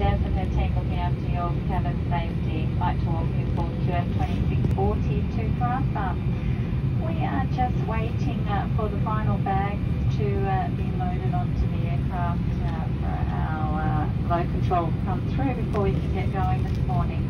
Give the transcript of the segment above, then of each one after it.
Jess and her team your cabin safety. Like to you aboard QF2640 to Karratha. We are just waiting uh, for the final bags to uh, be loaded onto the aircraft uh, for our uh, low control to come through before we can get going this morning.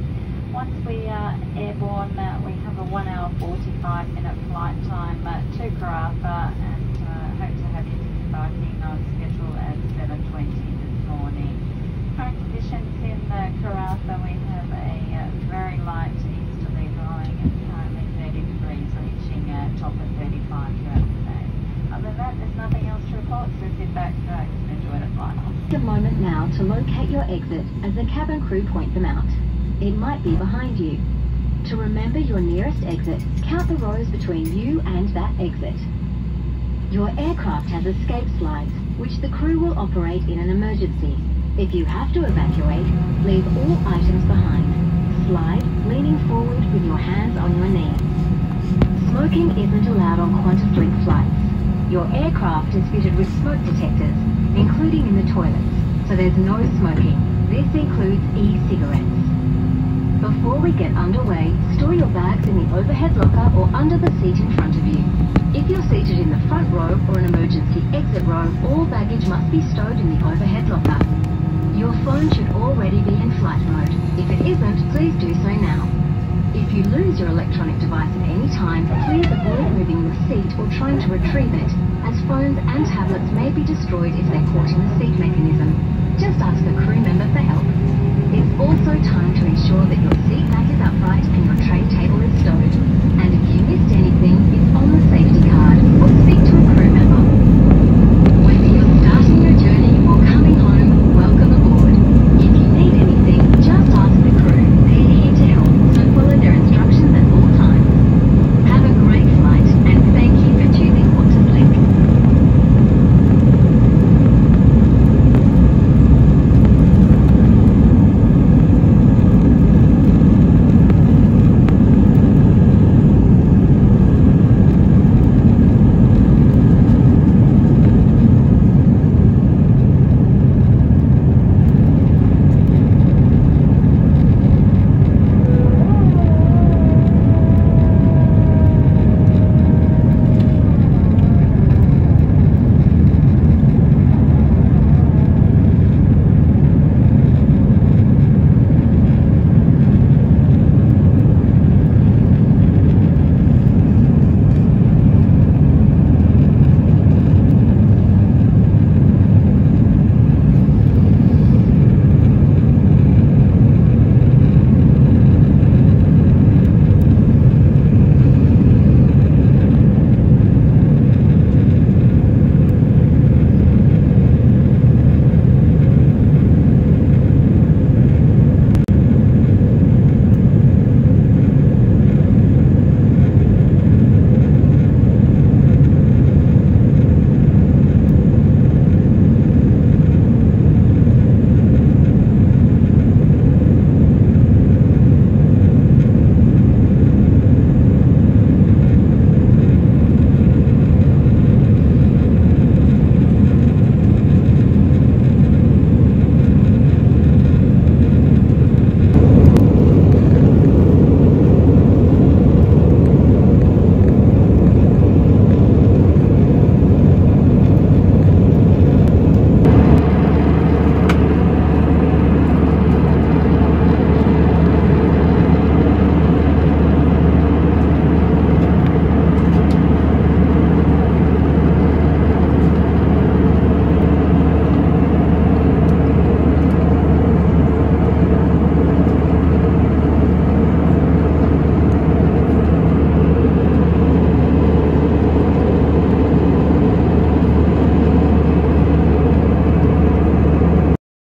Once we are airborne, we have a 1 hour 45 minute flight time to Karratha and uh, hope to have you disembarking on schedule at 7.20 this morning. Current conditions in uh, Karratha, we have a uh, very light easterly blowing and currently 30 degrees, reaching a top of 35 throughout the day. Other than that, there's nothing else to report, so sit Take a moment now to locate your exit as the cabin crew point them out. It might be behind you. To remember your nearest exit, count the rows between you and that exit. Your aircraft has escape slides, which the crew will operate in an emergency. If you have to evacuate, leave all items behind. Slide, leaning forward with your hands on your knees. Smoking isn't allowed on Qantas Link flights. Your aircraft is fitted with smoke detectors, including in the toilets, so there's no smoking. This includes e-cigarettes. Before we get underway, store your bags in the overhead locker or under the seat in front of you. If you're seated in the front row or an emergency exit row, all baggage must be stowed in the overhead locker. Your phone should already be in flight mode. If it isn't, please do so now. If you lose your electronic device at any time, please avoid moving your seat or trying to retrieve it, as phones and tablets may be destroyed if they're caught in the seat mechanism. Just ask a crew member for help. It's also time to ensure that your